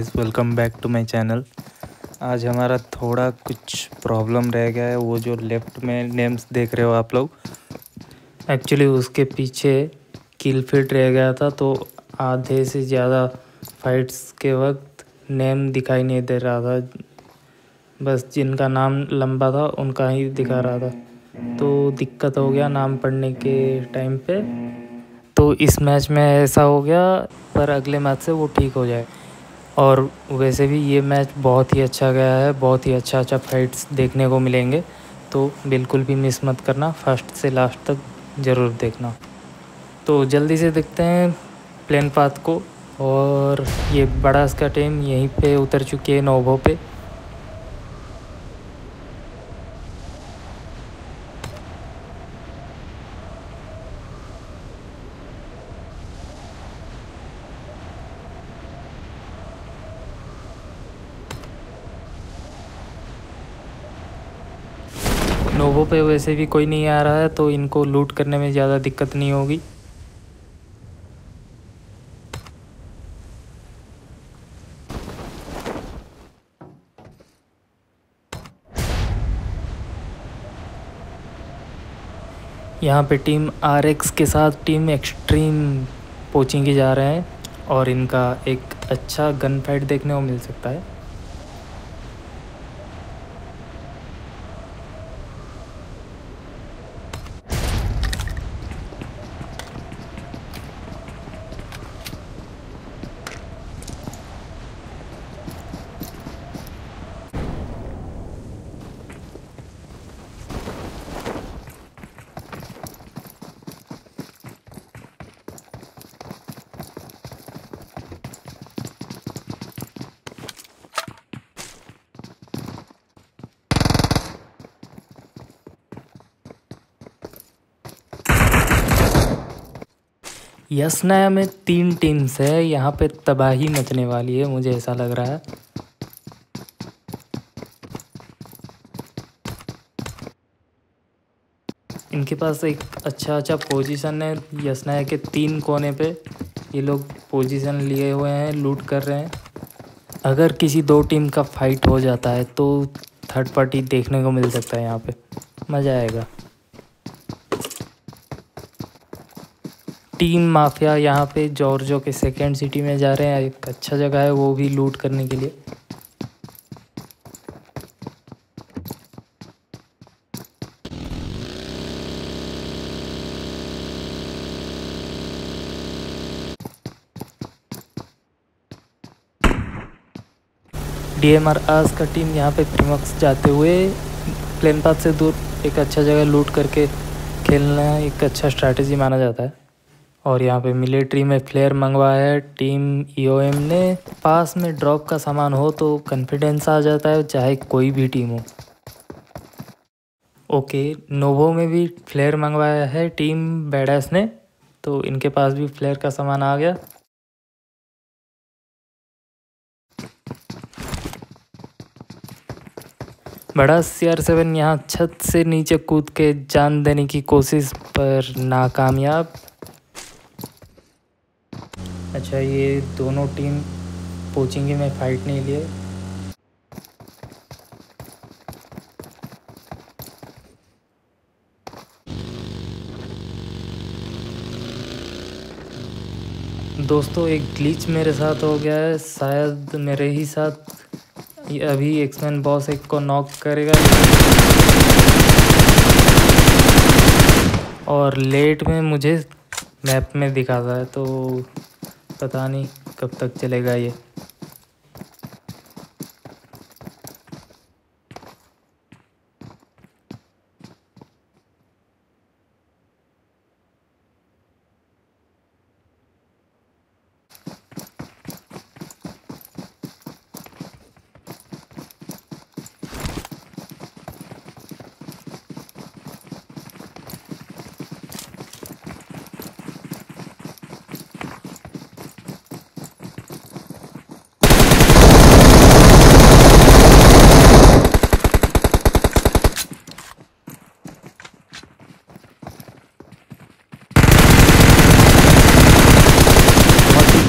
Guys welcome back to my channel आज हमारा थोड़ा कुछ प्रॉब्लम रह गया है, वो जो लेफ़्ट में नेम्स देख रहे हो आप लोग। एक्चुअली उसके पीछे किल फिट रह गया था तो आधे से ज़्यादा फाइट्स के वक्त नेम दिखाई नहीं दे रहा था। बस जिनका नाम लंबा था, उनका ही दिखा रहा था। तो दिक्कत हो गया नाम पढ़ने के टाइम पे। तो इस मैच में ऐसा हो गया, पर अगले मैच से वो ठीक हो जाए। और वैसे भी ये मैच बहुत ही अच्छा गया है, बहुत ही अच्छा अच्छा फाइट्स देखने को मिलेंगे। तो बिल्कुल भी मिस मत करना फ़र्स्ट से लास्ट तक ज़रूर देखना। तो जल्दी से देखते हैं प्लेन पाथ को। और ये बड़ा इसका टीम यहीं पे उतर चुकी है नोवो पे। नोवो पे वैसे भी कोई नहीं आ रहा है तो इनको लूट करने में ज़्यादा दिक्कत नहीं होगी। यहाँ पे टीम आर एक्स के साथ टीम एक्सट्रीम पोचिंग जा रहे हैं, और इनका एक अच्छा गन फाइट देखने को मिल सकता है। यस नया में तीन टीम्स है, यहाँ पे तबाही मचने वाली है, मुझे ऐसा लग रहा है। इनके पास एक अच्छा अच्छा पोजीशन है यसनाया के तीन कोने पे। ये लोग पोजीशन लिए हुए हैं लूट कर रहे हैं। अगर किसी दो टीम का फाइट हो जाता है तो थर्ड पार्टी देखने को मिल सकता है यहाँ पे। मज़ा आएगा। टीम माफिया यहाँ पे जॉर्जो के सेकेंड सिटी में जा रहे हैं। एक अच्छा जगह है, वो भी लूट करने के लिए। डी एम आज का टीम यहाँ पे प्रीमक्स जाते हुए प्लेन पाथ से दूर एक अच्छा जगह लूट करके खेलना एक अच्छा स्ट्रैटेजी माना जाता है। और यहाँ पे मिलिट्री में फ्लेयर मंगवाया है। टीम ईओएम ने, पास में ड्रॉप का सामान हो तो कॉन्फिडेंस आ जाता है, चाहे कोई भी टीम हो। ओके नोवो में भी फ्लेयर मंगवाया है। टीम बेडस ने तो इनके पास भी फ्लेयर का सामान आ गया। बड़ा सी आर सेवन यहाँ छत से नीचे कूद के जान देने की कोशिश पर नाकामयाब। अच्छा ये दोनों टीम पोचिंग में फाइट नहीं लिए। दोस्तों, एक ग्लिच मेरे साथ हो गया है। शायद मेरे ही साथ अभी एक्समैन बॉस एक को नॉक करेगा। और लेट में मुझे मैप में दिखाता है तो पता नहीं कब तक चलेगा ये।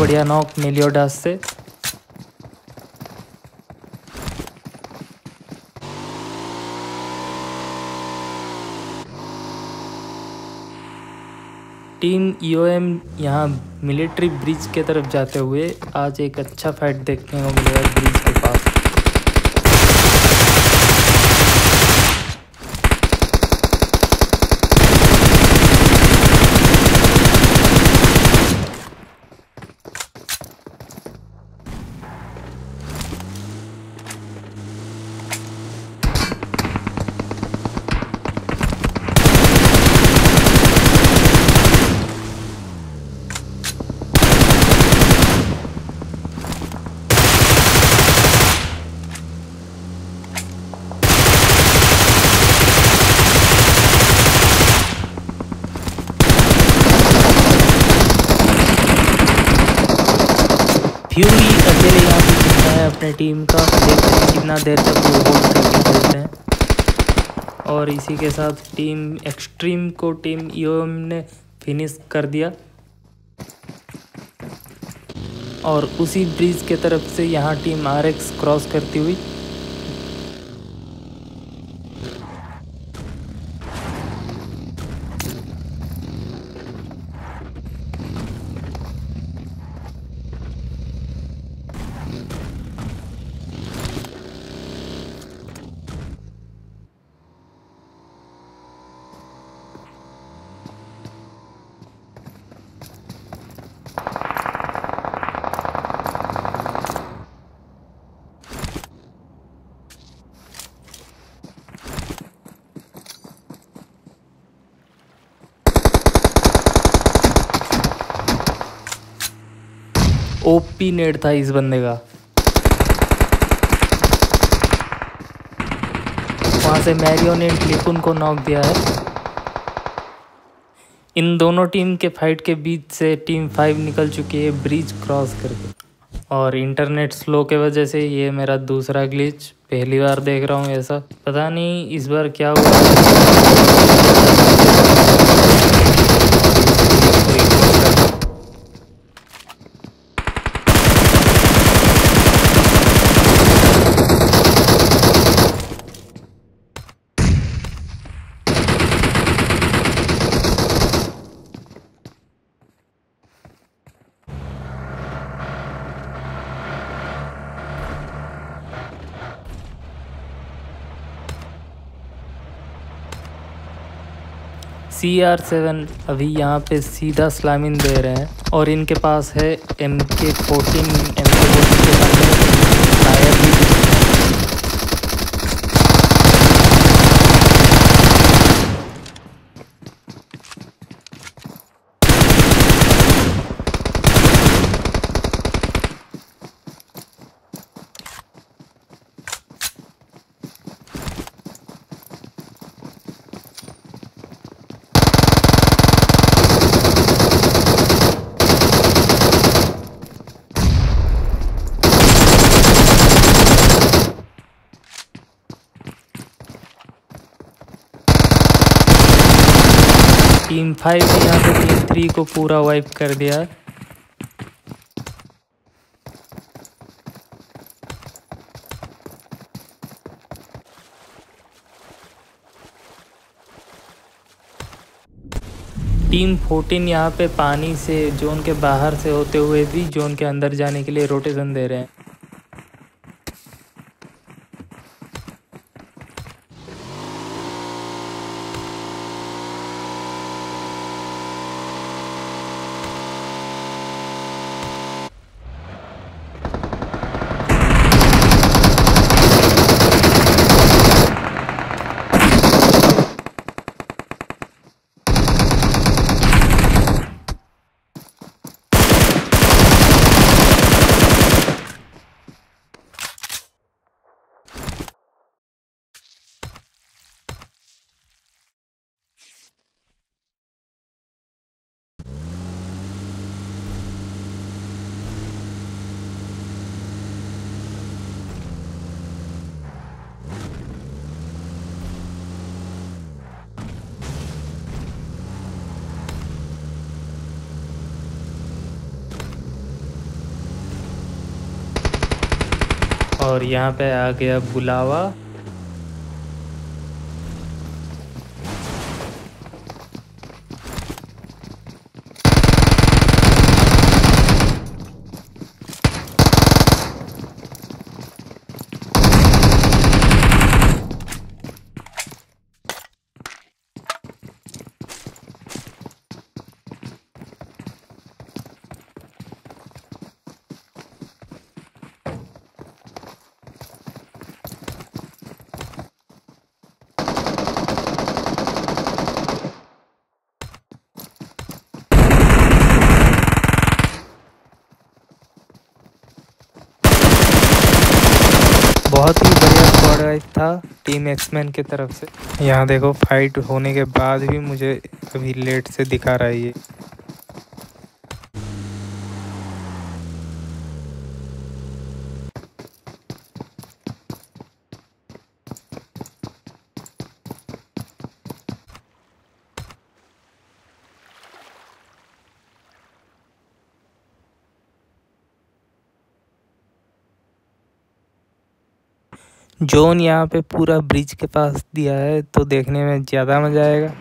बढ़िया नॉक मिलियोडास से। टीम ईओएम यहाँ मिलिट्री ब्रिज के तरफ़ जाते हुए आज एक अच्छा फाइट देखने को मिलेगा ब्रिज है टीम का देखते हैं कितना देर तक वो होल्ड करके खेलते हैं। और इसी के साथ टीम, एक्सट्रीम को टीम ईओएम ने फिनिश कर दिया। और उसी ब्रिज के तरफ़ से यहाँ टीम आर एक्स क्रॉस करती हुई ओपी नेट था इस बंदे का। वहाँ से मैरियो ने लिपुन को नॉक दिया है। इन दोनों टीम के फाइट के बीच से टीम फाइव निकल चुकी है ब्रिज क्रॉस करके। और इंटरनेट स्लो के वजह से ये मेरा दूसरा ग्लिच पहली बार देख रहा हूँ ऐसा। पता नहीं इस बार क्या हुआ। सी आर सेवन अभी यहाँ पे सीधा स्लामिन दे रहे हैं और इनके पास है एम के फोर्टीन एम के फोर्टीन के सामने टायर भी फाइव ने यहाँ पे टीम थ्री को पूरा वाइप कर दिया। टीम 14 यहाँ पे पानी से जोन के बाहर से होते हुए भी जोन के अंदर जाने के लिए रोटेशन दे रहे हैं। और यहाँ पे आ गया बुलावा बहुत ही बढ़िया स्क्वाड वाइज था टीम एक्समैन की तरफ़ से। यहाँ देखो फाइट होने के बाद भी मुझे अभी लेट से दिखा रहा है ये। जोन यहाँ पे पूरा ब्रिज के पास दिया है तो देखने में ज़्यादा मज़ा आएगा।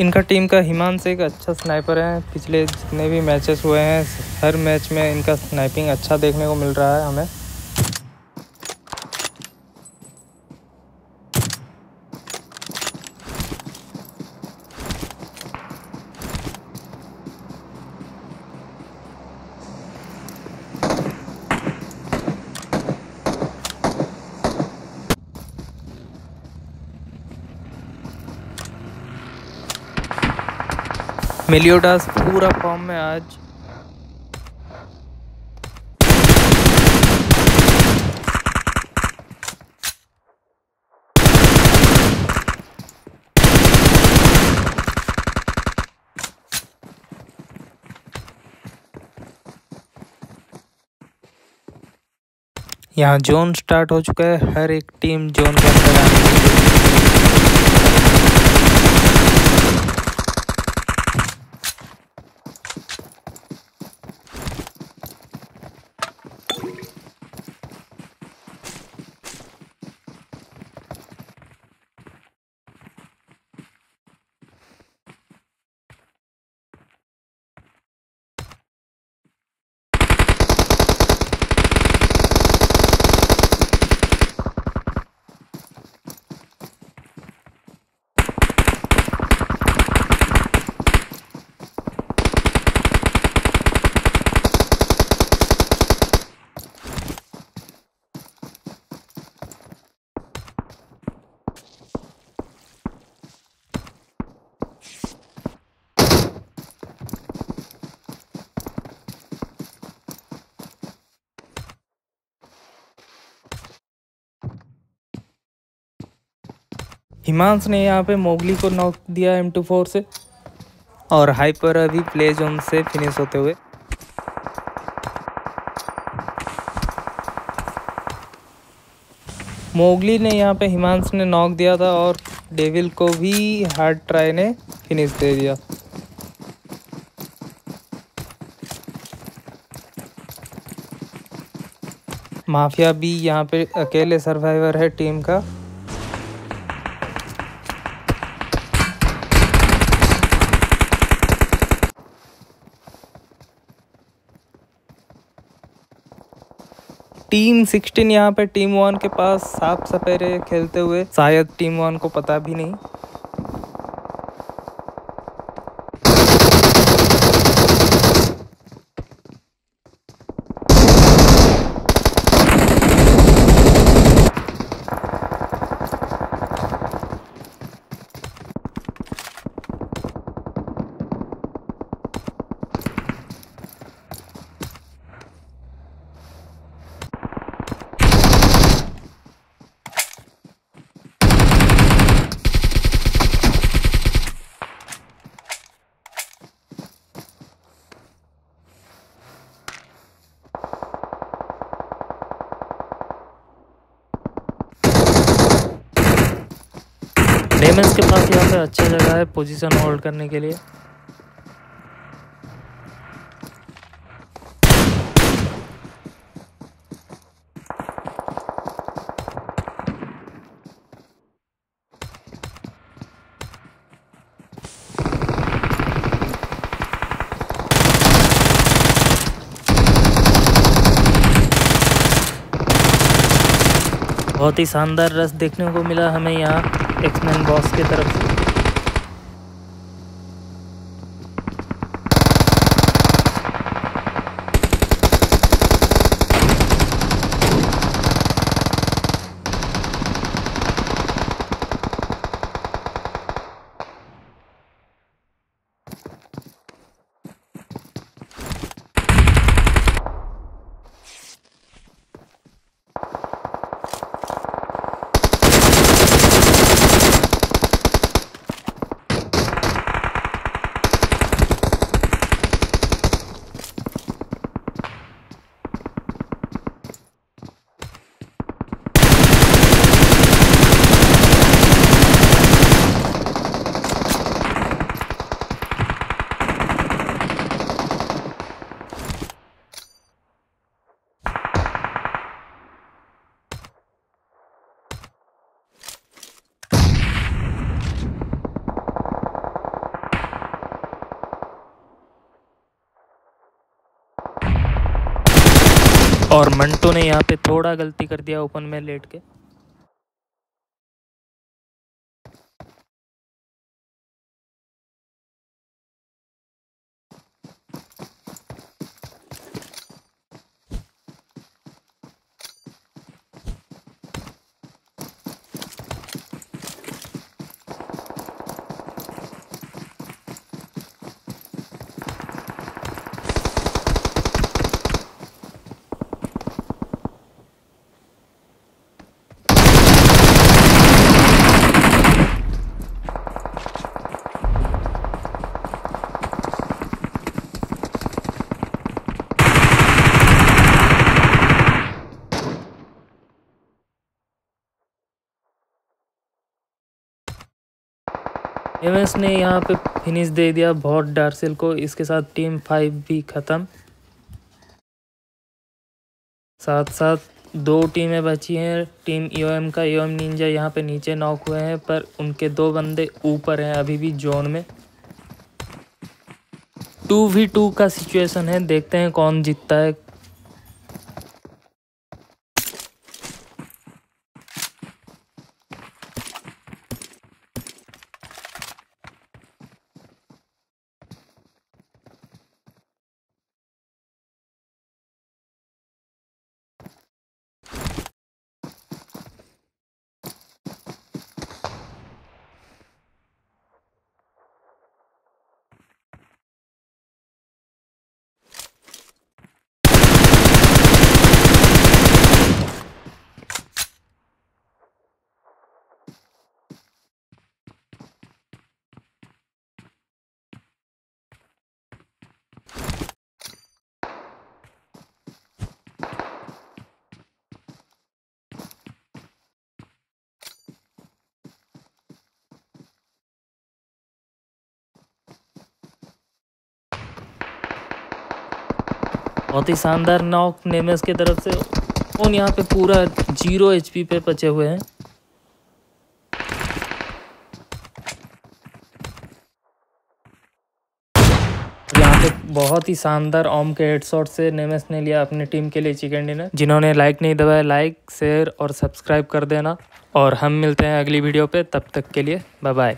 इनका टीम का हिमांश एक अच्छा स्नाइपर है। पिछले जितने भी मैचेस हुए हैं, हर मैच में इनका स्नाइपिंग अच्छा देखने को मिल रहा है हमें। मेलियोडास पूरा फॉर्म में आज। यहाँ जोन स्टार्ट हो चुका है। हर एक टीम जोन के अंदर आने हिमांश ने यहाँ पे मोगली को नॉक दिया एम टू फोर से और हाइपर अभी प्ले जोन से फिनिश होते हुए। मोगली ने यहाँ पे हिमांश ने नॉक दिया था और डेविल को भी हार्ड ट्राई ने फिनिश दे दिया। माफिया भी यहाँ पे अकेले सर्वाइवर है टीम का। टीम 16 यहाँ पे टीम वन के पास साफ़ सफेरे खेलते हुए, शायद टीम वन को पता भी नहीं। एमएस के पास यहाँ पे अच्छा जगह है पोजीशन होल्ड करने के लिए। बहुत ही शानदार रस देखने को मिला हमें यहाँ। एक्समैन बॉस की तरफ़ से। और मंटो ने यहाँ पे थोड़ा गलती कर दिया ओपन में लेट के। एमएस ने यहाँ पे फिनिश दे दिया। बहुत डार्सिल को इसके साथ टीम फाइव भी ख़त्म। साथ साथ दो टीमें बची हैं। टीम ईओएम का ईओएम निंजा यहाँ पे नीचे नॉक हुए हैं, पर उनके दो बंदे ऊपर हैं अभी भी जोन में। टू वी टू का सिचुएशन है। देखते हैं कौन जीतता है बहुत ही शानदार नॉक नेमेस की तरफ़ से और यहाँ पे पूरा ज़ीरो एचपी पे बचे हुए हैं। बहुत ही शानदार ओम के हेडशॉट से नेमेस ने लिया अपनी टीम के लिए चिकन डिनर। जिन्होंने लाइक नहीं दबाया लाइक शेयर और सब्सक्राइब कर देना। और हम मिलते हैं अगली वीडियो पे, तब तक के लिए बाय बाय